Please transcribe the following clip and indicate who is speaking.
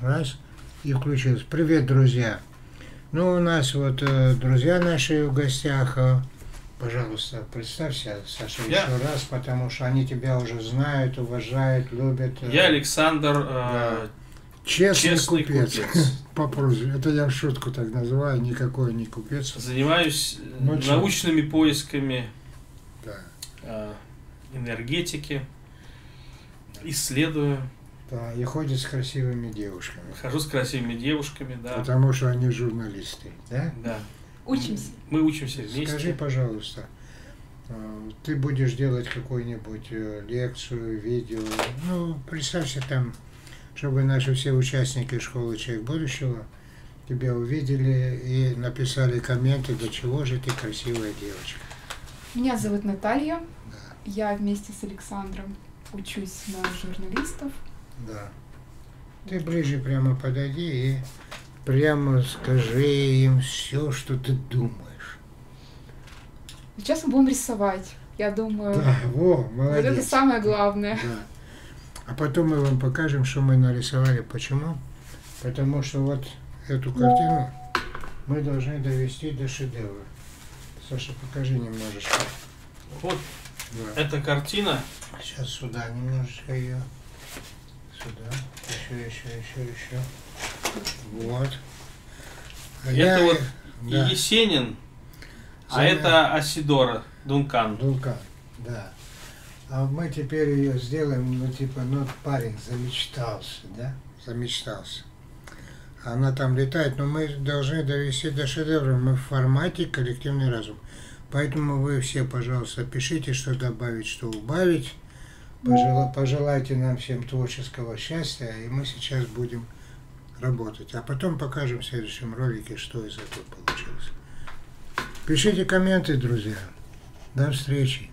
Speaker 1: Раз. И включилось. Привет, друзья. Ну, у нас вот э, друзья наши в гостях. э, Пожалуйста, представься, Саша,
Speaker 2: Я-
Speaker 1: еще раз, потому что они тебя уже знают, уважают, любят. э,
Speaker 2: Я Александр, э,
Speaker 1: Честный,
Speaker 2: честный
Speaker 1: купец.
Speaker 2: купец.
Speaker 1: По прозвищу. Это я в шутку так называю, никакой не купец.
Speaker 2: занимаюсь э,
Speaker 1: Ну, чё?
Speaker 2: научными поисками
Speaker 1: Да.
Speaker 2: э, энергетики, исследую,
Speaker 1: да. И ходит с красивыми девушками.
Speaker 2: хожу с красивыми девушками, да.
Speaker 1: Потому что они журналисты. Да?
Speaker 2: Да.
Speaker 3: Учимся.
Speaker 2: Мы учимся вместе.
Speaker 1: Скажи, пожалуйста, э, ты будешь делать какую-нибудь э, лекцию, видео, ну, представься там, чтобы наши все участники школы «Человек будущего» тебя увидели и написали комменты, до чего же ты красивая девочка.
Speaker 3: Меня зовут Наталья.
Speaker 1: Да,
Speaker 3: Я вместе с Александром учусь на журналистов.
Speaker 1: Да. Ты ближе прямо подойди и прямо скажи им все, что ты думаешь.
Speaker 3: Сейчас мы будем рисовать. Я думаю,
Speaker 1: Да, во,
Speaker 3: вот
Speaker 1: молодец.
Speaker 3: это самое главное.
Speaker 1: Да. А потом мы вам покажем, что мы нарисовали. Почему? Потому что вот эту картину мы должны довести до шедевра. Саша, покажи немножечко.
Speaker 2: Вот
Speaker 1: Да.
Speaker 2: эта картина,
Speaker 1: Сейчас сюда немножечко ее. Сюда. Еще, еще, еще, еще. Вот. А
Speaker 2: Это вот
Speaker 1: да,
Speaker 2: Есенин, а
Speaker 1: Зайна-
Speaker 2: это Асидора Дункан.
Speaker 1: Дулкан, да. А мы теперь ее сделаем, ну, типа, ну, парень замечтался, да? Замечтался. Она там летает, но мы должны довести до шедевра. Мы в формате коллективный разум. Поэтому вы все, пожалуйста, пишите, что добавить, что убавить. Пожела- пожелайте нам всем творческого счастья, и мы сейчас будем работать. А потом покажем в следующем ролике, что из этого получилось. Пишите комменты, друзья. До встречи.